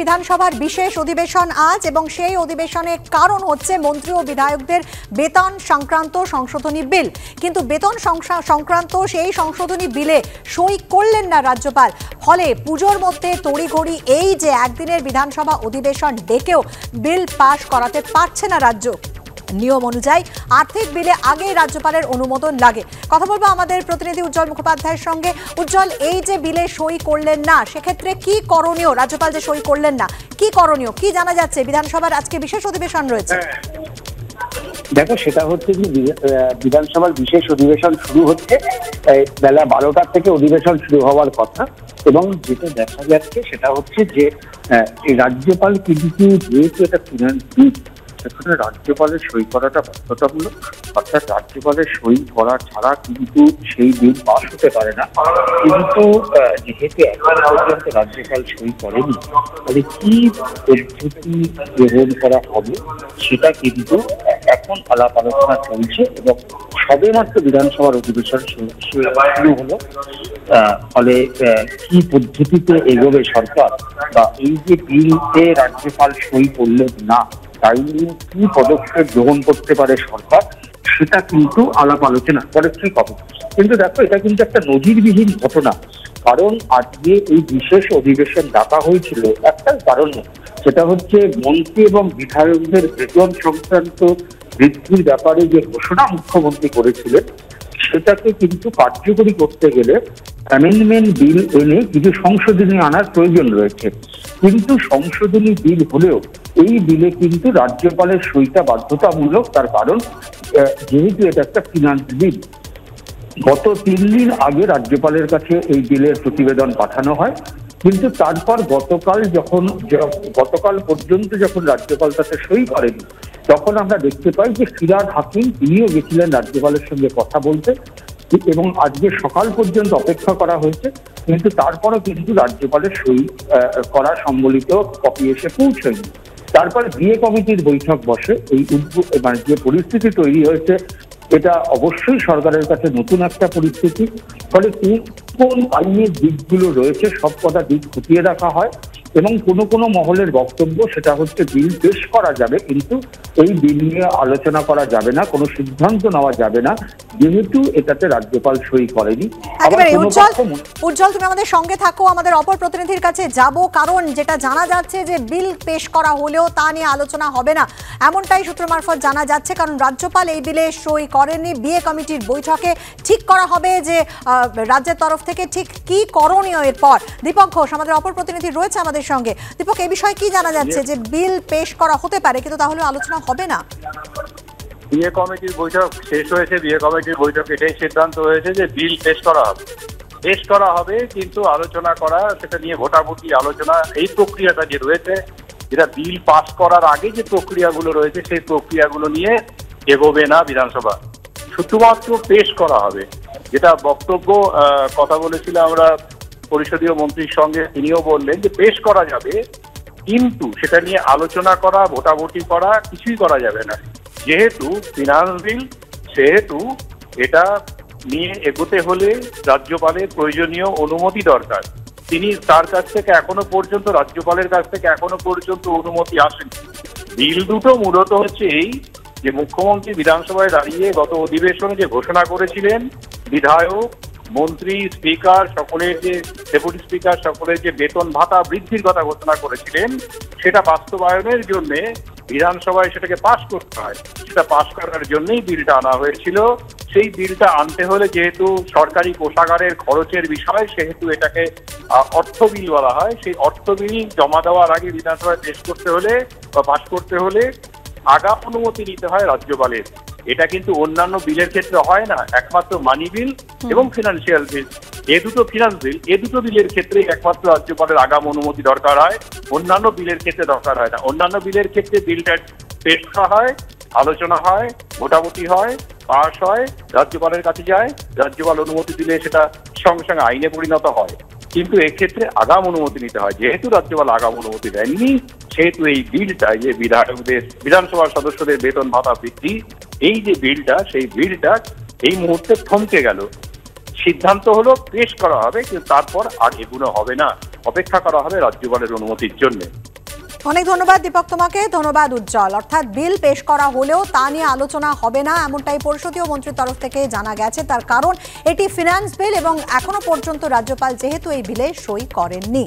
বিধানসভার বিশেষ অধিবেশন আজ এবং সেই অধিবেশনের কারণ হচ্ছে মন্ত্রী ও বিধায়কদের বেতন সংক্রান্ত সংশোধনী বিল। কিন্তু বেতন সংক্রান্ত সেই সংশোধনী বিলে সই করলেন না রাজ্যপাল। ফলে পুজোর মধ্যে তড়িঘড়ি এই যে একদিনের বিধানসভা অধিবেশন ডেকেও বিল পাশ করাতে পারছে না রাজ্য। নিয়ম অনুযায়ী আর্থিক বিলে আগেই রাজ্যপালের অনুমোদন লাগে। কথা বলব আমাদের প্রতিনিধি উজ্জ্বল মুখোপাধ্যায়ের সঙ্গে। উজ্জ্বল, এই যে বিলে সই করলেন না, সেক্ষেত্রে কি করণীয়? রাজ্যপাল যে সই করলেন না, কি করণীয়? কি জানা যাচ্ছে? বিধানসভার আজকে বিশেষ অধিবেশন রয়েছে। দেখো, সেটা হচ্ছে যে বিধানসভার বিশেষ অধিবেশন শুরু হচ্ছে বেলা বারোটার থেকে অধিবেশন শুরু হওয়ার কথা। এবং যেটা দেখা যাচ্ছে, সেটা হচ্ছে যে রাজ্যপাল কিন্তু যেহেতু এটা ফিনান্স সেখানে রাজ্যপালের সই করাটা বাধ্যতামূলক, অর্থাৎ রাজ্যপালের সই করা ছাড়া কিন্তু সেই বিল পাস হতে পারে না। কিন্তু যেহেতু এখন পর্যন্ত রাজ্যপাল সই করেনি, তাহলে কি পদ্ধতি গ্রহণ করা হবে সেটা কিন্তু এখন আলাপ আলোচনা চলছে এবং সবেমাত্র বিধানসভার অধিবেশন শুরু হলো। ফলে কি পদ্ধতিতে এগোবে সরকার বা এই যে বিলতে রাজ্যপাল সই করলেন না তাই কি পদক্ষেপ গ্রহণ করতে পারে সরকার, সেটা কিন্তু আলাপ আলোচনা ঠিক হবে কিন্তু দেখো, এটা কিন্তু একটা নজিরবিহীন ঘটনা। কারণ আজকে এই বিশেষ অধিবেশন ডাকা হয়েছিল একটাই কারণে, সেটা হচ্ছে মন্ত্রী এবং বিধায়কদের বেতন সংক্রান্ত বৃদ্ধির ব্যাপারে যে ঘোষণা মুখ্যমন্ত্রী করেছিলেন, সেটাকে কিন্তু কার্যকরী করতে গেলে অ্যামেন্ডমেন্ট বিল এনে কিছু সংশোধনী আনার প্রয়োজন রয়েছে। কিন্তু সংশোধনী বিল হলেও এই বিলে কিন্তু রাজ্যপালের সইটা বাধ্যতামূলক, তার কারণ যেহেতু এটা একটা ফিনান্স বিল গত তিন দিন আগে রাজ্যপালের কাছে এই বিলের প্রতিবেদন পাঠানো হয়। কিন্তু তারপর গতকাল যখন গতকাল পর্যন্ত যখন রাজ্যপাল তাতে সই করেনি, তখন আমরা দেখতে পাই যে ফিরাদ হাকিম তিনিও গেছিলেন রাজ্যপালের সঙ্গে কথা বলতে। এবং আজকে সকাল পর্যন্ত অপেক্ষা করা হয়েছে, কিন্তু তারপরও কিন্তু রাজ্যপালের সই করা সম্বলিত কপি এসে পৌঁছয়নি। তারপর বিয়ে কমিটির বৈঠক বসে, এই মানে যে পরিস্থিতি তৈরি হয়েছে, এটা অবশ্যই সরকারের কাছে নতুন একটা পরিস্থিতি। ফলে কোন আইনের দিকগুলো রয়েছে, সব কটা দিক খতিয়ে রাখা হয় এবং কোনো কোনো মহলের বক্তব্য সেটা হচ্ছে বিল পেশ করা যাবে, কিন্তু এই বিল নিয়ে আলোচনা করা যাবে না, কোনো সিদ্ধান্ত নেওয়া যাবে না। যেহেতু এটাতে রাজ্যপাল সই করেনি একেবারে উজ্জ্বল উজ্জ্বল তুমি আমাদের সঙ্গে থাকো আমাদের অপর প্রতিনিধির কাছে যাব কারণ যেটা জানা যাচ্ছে যে বিল পেশ করা হলেও তা নিয়ে আলোচনা হবে না। এমনটাই সূত্র মারফত জানা যাচ্ছে কারণ রাজ্যপাল এই বিলে সই করেননি। বিয়ে কমিটির বৈঠকে ঠিক করা হবে যে রাজ্যের তরফ থেকে ঠিক কি করণীয় এরপর। দীপক ঘোষ আমাদের অপর প্রতিনিধি রয়েছে আমাদের সঙ্গে। দীপক এই বিষয়ে কি জানা যাচ্ছে যে বিল পেশ করা হতে পারে কিন্তু তাহলে আলোচনা হবে না? বিয়ে কমিটির বৈঠক শেষ হয়েছে, বিয়ে কমিটির বৈঠক এটাই সিদ্ধান্ত হয়েছে যে বিল পেশ করা হবে। পেশ করা হবে, কিন্তু আলোচনা করা, সেটা নিয়ে ভোটাভুটি আলোচনা, এই প্রক্রিয়াটা যে রয়েছে, যেটা বিল পাস করার আগে যে প্রক্রিয়াগুলো রয়েছে, সেই প্রক্রিয়াগুলো নিয়ে এগোবে না বিধানসভা। শুধুমাত্র পেশ করা হবে, যেটা বক্তব্য কথা বলেছিলাম আমরা পরিষদীয় মন্ত্রীর সঙ্গে, তিনিও বললেন যে পেশ করা যাবে, কিন্তু সেটা নিয়ে আলোচনা করা, ভোটাভুটি করা, কিছুই করা যাবে না। যেহেতু ফিনান্স বিল সেহেতু এটা নিয়ে এগোতে হলে রাজ্যপালের প্রয়োজনীয় অনুমতি দরকার। তিনি তার কাছ থেকে এখনও পর্যন্ত, রাজ্যপালের কাছ থেকে এখনও পর্যন্ত অনুমতি আসেনি। বিল দুটো মূলত হচ্ছে এই যে মুখ্যমন্ত্রী বিধানসভায় দাঁড়িয়ে গত অধিবেশনে যে ঘোষণা করেছিলেন, বিধায়ক, মন্ত্রী, স্পিকার, সকলের যে, ডেপুটি স্পিকার, সকলের যে বেতন ভাতা বৃদ্ধির কথা ঘোষণা করেছিলেন, সেটা বাস্তবায়নের জন্য বিধানসভায় সেটাকে পাশ করতে হয়। সেটা পাশ করার জন্যই বিলটা আনা হয়েছিল। সেই বিলটা আনতে হলে যেহেতু সরকারি কোষাগারের খরচের বিষয় সেহেতু এটাকে অর্থ বিল বলা হয়। সেই অর্থ বিল জমা দেওয়ার আগে বিধানসভায় পেশ করতে হলে বা পাশ করতে হলে আগা অনুমতি নিতে হয় রাজ্যপালের। এটা কিন্তু অন্যান্য বিলের ক্ষেত্রে হয় না। একমাত্র মানি বিল এবং ফিনান্সিয়াল বিল এ দুটো ফিনান্স বিল এ দুটো বিলের ক্ষেত্রে একমাত্র রাজ্যপালের আগাম অনুমতি দরকার হয়, অন্যান্য বিলের ক্ষেত্রে দরকার হয় না। অন্যান্য বিলের ক্ষেত্রে বিলটা পেশ করা হয়, আলোচনা হয় ভোটাভুটি হয়, পাশ হয়, রাজ্যপালের কাছে যায়, রাজ্যপাল অনুমতি দিলে সেটা সঙ্গে সঙ্গে আইনে পরিণত হয়। কিন্তু এক্ষেত্রে আগাম অনুমতি নিতে হয়। যেহেতু রাজ্যপাল আগাম অনুমতি দেননি, সেহেতু এই বিলটা যে বিধায়কদের, বিধানসভার সদস্যদের বেতন ভাতা বৃদ্ধি, এই যে বিলটা, সেই বিলটা এই মুহূর্তে থমকে গেল। সিদ্ধান্ত হলো পেশ করা হবে, কিন্তু তারপর আর এগুলো হবে না। অপেক্ষা করা হবে রাজ্যপালের অনুমতির জন্য। অনেক ধন্যবাদ দীপক তোমাকে, ধন্যবাদ উজ্জ্বল। অর্থাৎ বিল পেশ করা হলেও তা নিয়ে আলোচনা হবে না, এমনটাই পরিষদীয় মন্ত্রীর তরফ থেকে জানা গেছে। তার কারণ, এটি ফিনান্স বিল এবং এখনও পর্যন্ত রাজ্যপাল যেহেতু এই বিলে সই করেননি।